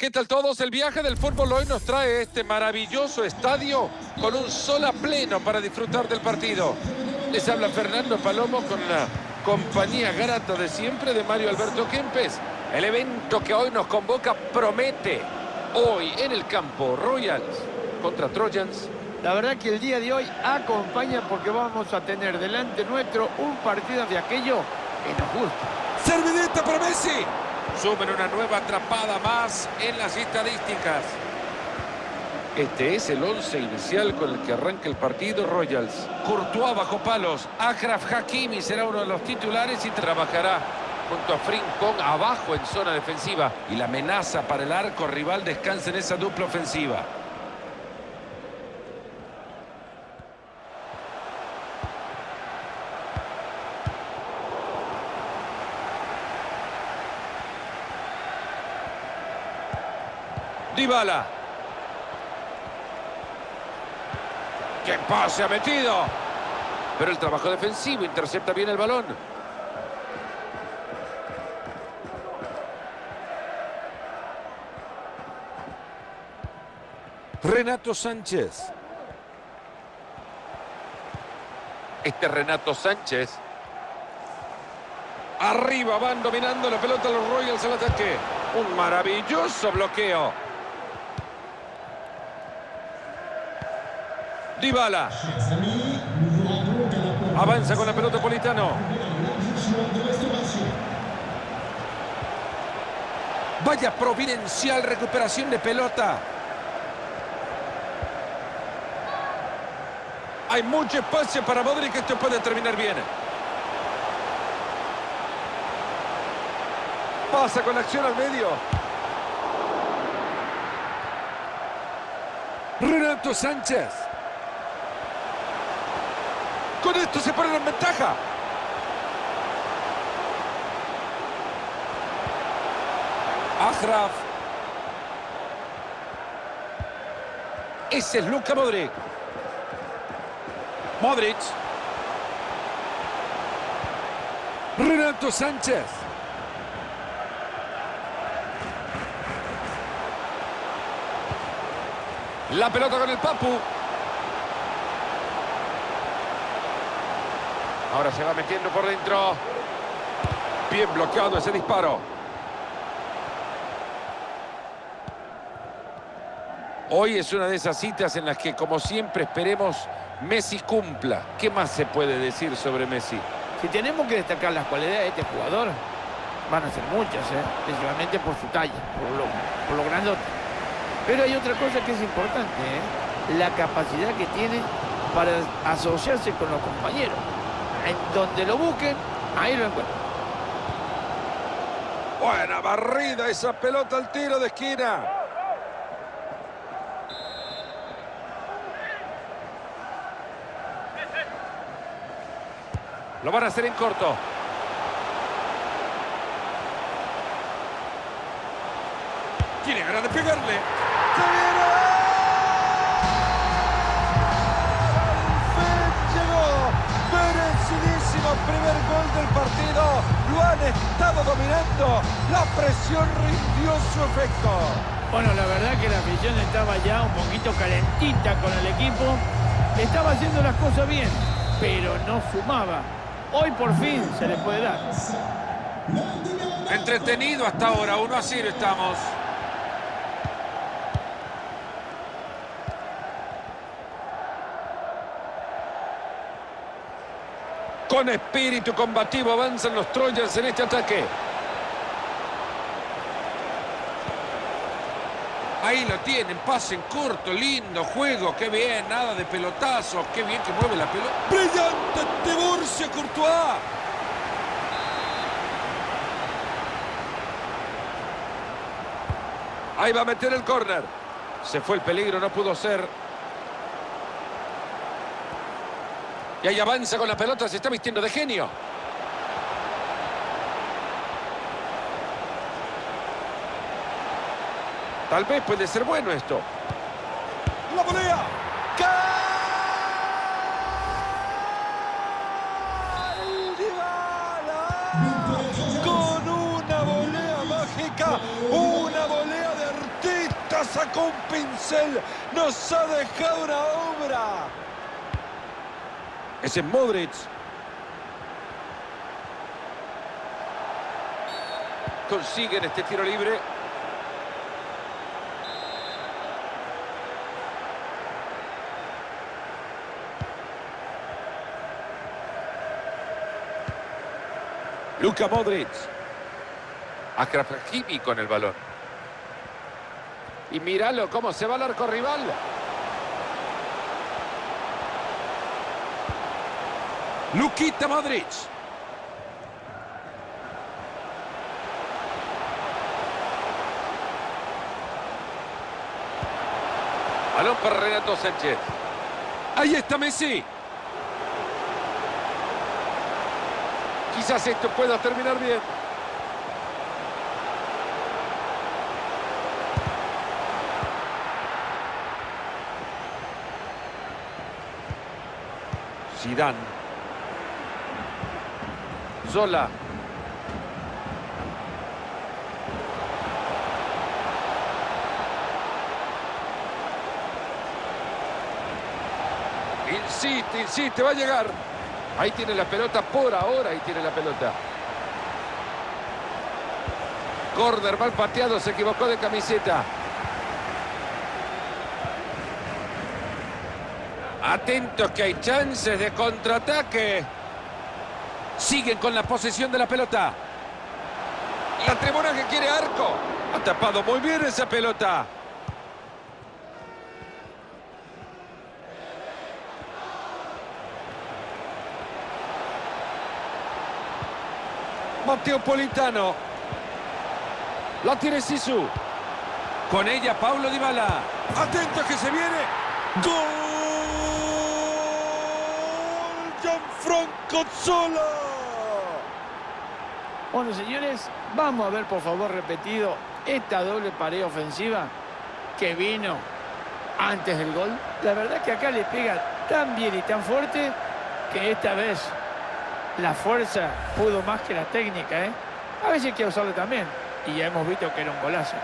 ¿Qué tal todos? El viaje del fútbol hoy nos trae este maravilloso estadio con un sol a pleno para disfrutar del partido. Les habla Fernando Palomo con la compañía grata de siempre de Mario Alberto Kempes. El evento que hoy nos convoca promete. Hoy en el campo Royals contra Trojans. La verdad que el día de hoy acompaña porque vamos a tener delante nuestro un partido de aquello que nos gusta. Servidita para Messi. Sumen una nueva atrapada más en las estadísticas. Este es el once inicial con el que arranca el partido Royals. Courtois bajo palos. Achraf Hakimi será uno de los titulares y trabajará junto a Frimpong abajo en zona defensiva. Y la amenaza para el arco rival descansa en esa dupla ofensiva. Dybala. ¡Qué pase ha metido! Pero el trabajo defensivo intercepta bien el balón. Renato Sánchez. Este Renato Sánchez. Arriba van dominando la pelota los Royals al ataque. Un maravilloso bloqueo. Dybala. Avanza con la pelota Politano. Vaya providencial recuperación de pelota. Hay mucho espacio para Modric. Esto puede terminar bien. Pasa con acción al medio. Renato Sánchez. Con esto se ponen en ventaja. Ajraf. Ese es Luka Modric. Modric. Renato Sánchez. La pelota con el Papu. Ahora se va metiendo por dentro. Bien bloqueado ese disparo. Hoy es una de esas citas en las que, como siempre, esperemos Messi cumpla. ¿Qué más se puede decir sobre Messi? Si tenemos que destacar las cualidades de este jugador, van a ser muchas, ¿eh? principalmente por su talla, por lo, por grandote. Pero hay otra cosa que es importante, ¿eh? la capacidad que tiene para asociarse con los compañeros. En donde lo busquen, ahí lo encuentran. Buena barrida esa pelota al tiro de esquina. Lo van a hacer en corto. Tiene ganas de pegarle. Estado dominando. La presión rindió su efecto. Bueno, la verdad que la afición estaba ya un poquito calentita con el equipo. Estaba haciendo las cosas bien, pero no sumaba. Hoy por fin se le puede dar. Entretenido hasta ahora, 1 a 0 estamos. Con espíritu combativo avanzan los Trojans en este ataque. Ahí lo tienen, pase en corto, lindo juego, qué bien, nada de pelotazos, qué bien que mueve la pelota. ¡Brillante Tiburcio Courtois! Ahí va a meter el córner. Se fue el peligro, no pudo ser. Y ahí avanza con la pelota, se está vistiendo de genio. Tal vez puede ser bueno esto. La volea. Con una volea mágica, una volea de traza con pincel. Nos ha dejado una obra. Ese es Modric. Consiguen este tiro libre. Luka Modric. Akraf Hakimi con el balón. Y míralo cómo se va al arco rival. Luquita Modric. Balón para Renato Sánchez. Ahí está Messi. Quizás esto pueda terminar bien. Zidane. Zola. Insiste, insiste, va a llegar. Ahí tiene la pelota por ahora, ahí tiene la pelota. Corner mal pateado, se equivocó de camiseta. Atentos que hay chances de contraataque. Siguen con la posesión de la pelota. La tribuna que quiere arco. Ha tapado muy bien esa pelota. Mateo Politano. La tiene Sisu. Con ella Paulo Dybala. Atento que se viene. ¡Gol! Zola. Bueno, señores, vamos a ver por favor repetido esta doble pared ofensiva que vino antes del gol. La verdad que acá le pega tan bien y tan fuerte que esta vez la fuerza pudo más que la técnica, ¿eh? A veces hay que usarlo también. Y ya hemos visto que era un golazo.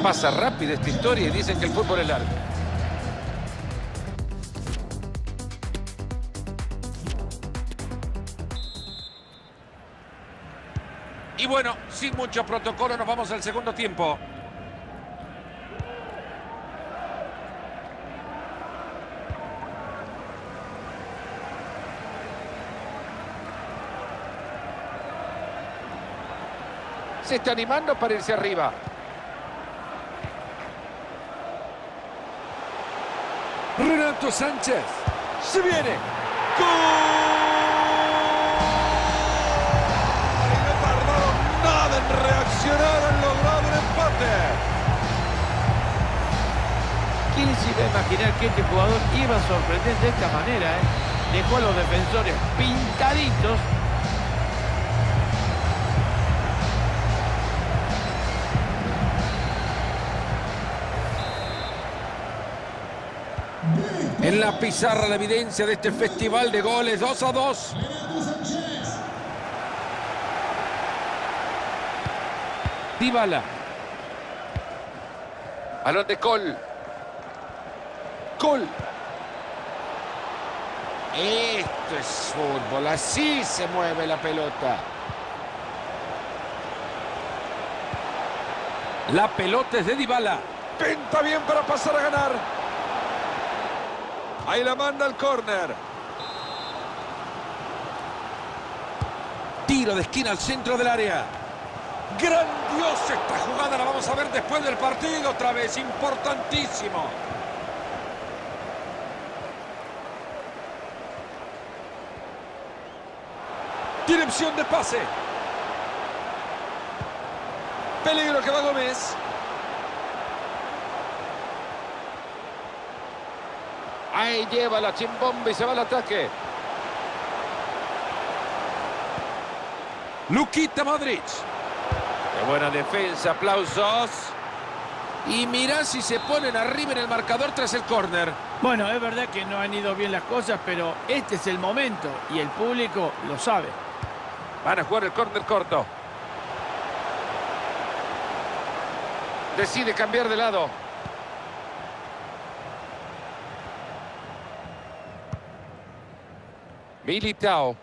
Pasa rápido esta historia y dicen que el fútbol es largo. Y bueno, sin mucho protocolo nos vamos al segundo tiempo. Se está animando para irse arriba. Renato Sánchez. Se viene. ¡Gol! Y no tardaron nada en reaccionar. Han logrado el empate. ¿Quién se iba a imaginar que este jugador iba a sorprender de esta manera? eh? Dejó a los defensores pintaditos. En la pizarra la evidencia de este festival de goles. 2 a 2. Dybala. Balón de Col. Col. Esto es fútbol. Así se mueve la pelota. La pelota es de Dybala. Pinta bien para pasar a ganar. Ahí la manda al córner. Tiro de esquina al centro del área. Grandiosa esta jugada, la vamos a ver después del partido otra vez. Importantísimo. Tiene opción de pase. Peligro que va Gómez. Ahí lleva la chimbomba y se va al ataque. Luquita Modric. Qué buena defensa, aplausos. Y mira si se ponen arriba en el marcador tras el córner. Bueno, es verdad que no han ido bien las cosas, pero este es el momento y el público lo sabe. Van a jugar el córner corto. Decide cambiar de lado. Militao.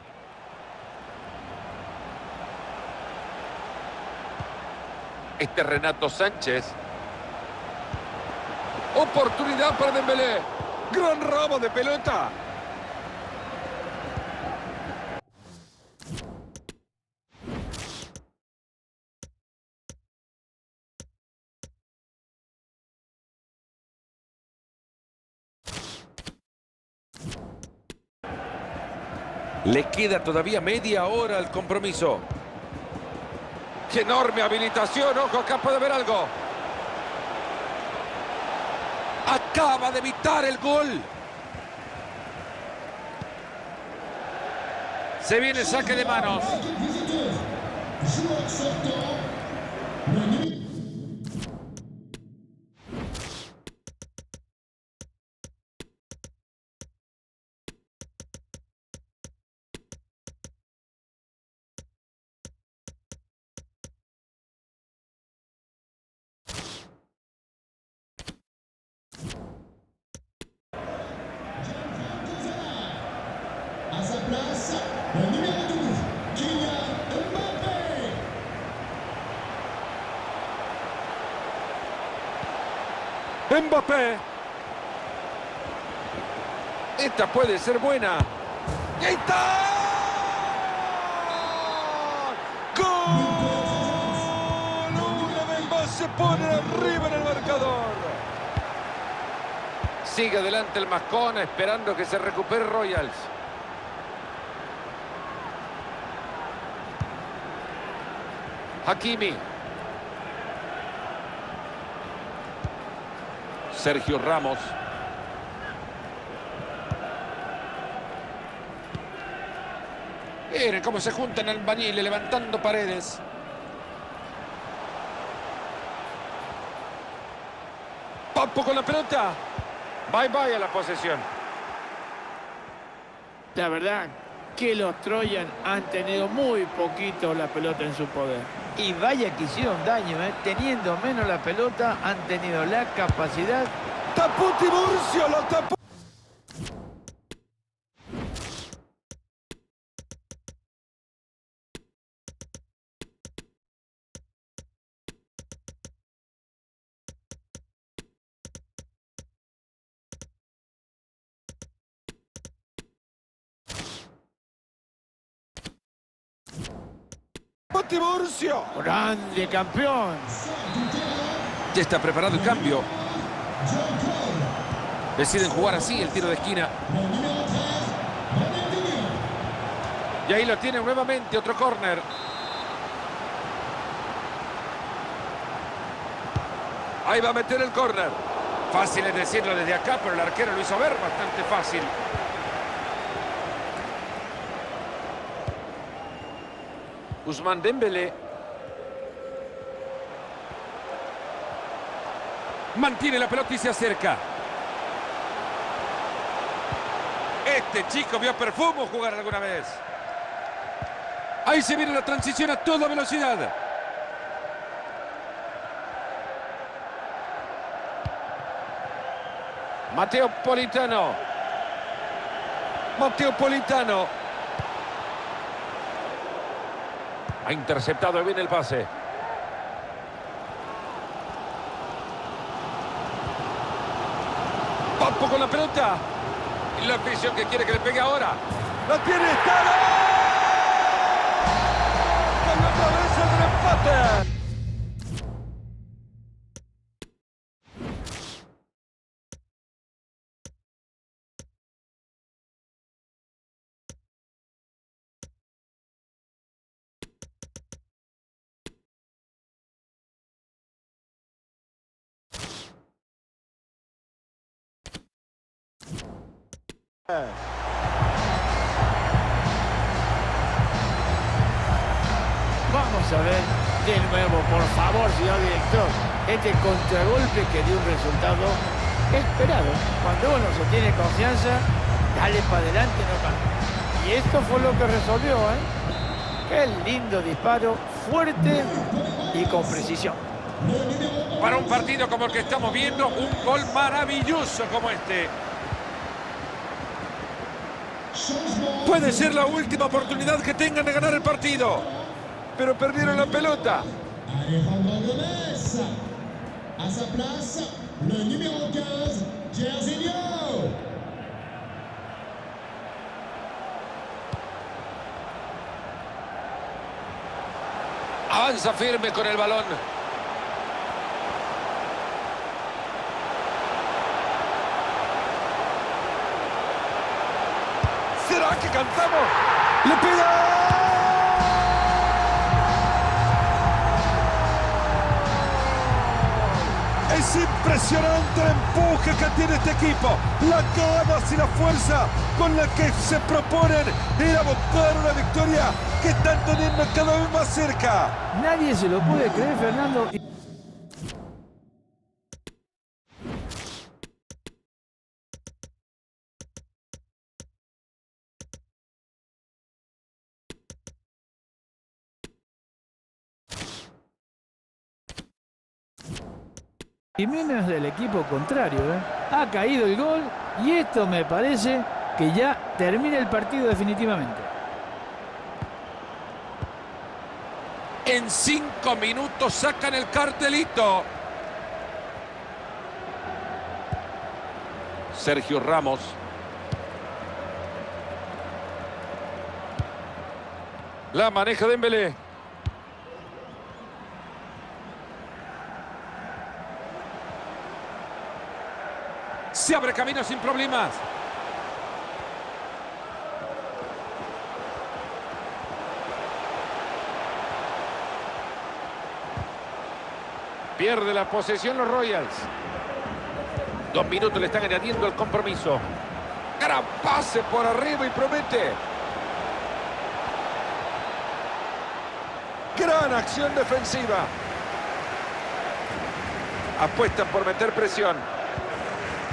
Este Renato Sánchez. Oportunidad para Dembélé. Gran robo de pelota. Le queda todavía media hora al compromiso. ¡Qué enorme habilitación! ¡Ojo, acá puede haber algo! Acaba de evitar el gol. Se viene el saque de manos. Mbappé. Esta puede ser buena. ¡Y ahí está! Se pone arriba en el marcador. Sigue adelante el Mascona esperando que se recupere Royals. Hakimi. Sergio Ramos. Miren cómo se juntan al bañil levantando paredes. Papo con la pelota. Bye bye a la posesión. La verdad que los Troyan han tenido muy poquito la pelota en su poder. Y vaya que hicieron daño, ¿eh? teniendo menos la pelota, han tenido la capacidad. Tapó Tiburcio, lo tapó. Tiburcio. Grande campeón. Ya está preparado el cambio. Deciden jugar así el tiro de esquina. Y ahí lo tiene nuevamente, otro córner. Ahí va a meter el córner. Fácil es decirlo desde acá, pero el arquero lo hizo ver bastante fácil. Guzmán Dembélé. Mantiene la pelota y se acerca. Este chico vio a Perfumo jugar alguna vez. Ahí se viene la transición a toda velocidad. Mateo Politano. Mateo Politano. Ha interceptado bien el pase. Papo con la pelota. Y la afición que quiere que le pegue ahora. ¡La tiene Estado! ¡Con! Vamos a ver de nuevo, por favor, señor director. Este contragolpe que dio un resultado esperado. Cuando uno se tiene confianza, dale para adelante, no. Y esto fue lo que resolvió, ¿eh? Qué lindo disparo, fuerte y con precisión. Para un partido como el que estamos viendo, un gol maravilloso como este. Puede ser la última oportunidad que tengan de ganar el partido. Pero perdieron la pelota. Alejandro Gómez. À sa place, le numéro 15, Jairzinho. Avanza firme con el balón. ¿Será que cantamos? ¡Le pega! Es impresionante el empuje que tiene este equipo, las ganas y la fuerza con la que se proponen ir a buscar una victoria que están teniendo cada vez más cerca. Nadie se lo puede creer, Fernando. Jiménez del equipo contrario, ¿eh? ha caído el gol y esto me parece que ya termina el partido definitivamente. En cinco minutos sacan el cartelito. Sergio Ramos. La maneja Dembélé. Se abre camino sin problemas. Pierde la posesión los Royals. Dos minutos le están añadiendo el compromiso. Gran pase por arriba y promete. Gran acción defensiva. Apuestan por meter presión.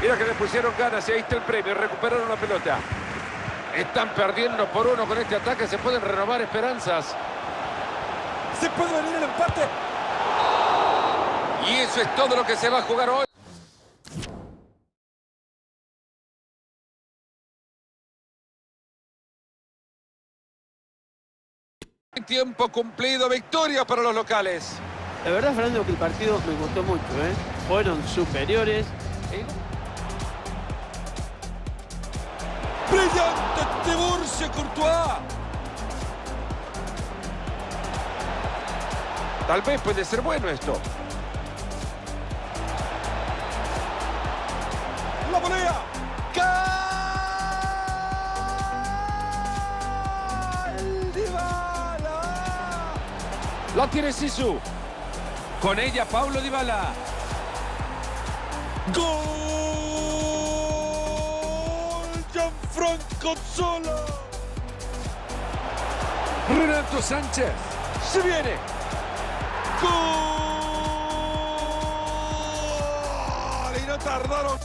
Mira que le pusieron ganas y ahí está el premio. Recuperaron la pelota. Están perdiendo por uno con este ataque. Se pueden renovar esperanzas. Se puede venir el empate. Y eso es todo lo que se va a jugar hoy. Tiempo cumplido, victoria para los locales. La verdad, Fernando, que el partido me gustó mucho, ¿eh? Fueron superiores. Brillante Tiburcio Courtois. Tal vez puede ser bueno esto. La volea. Gol. La tiene Sisu. Con ella Paulo Dybala. Gol. Gianfranco Zola. Renato Sánchez. Se viene. Gol. Y no tardaron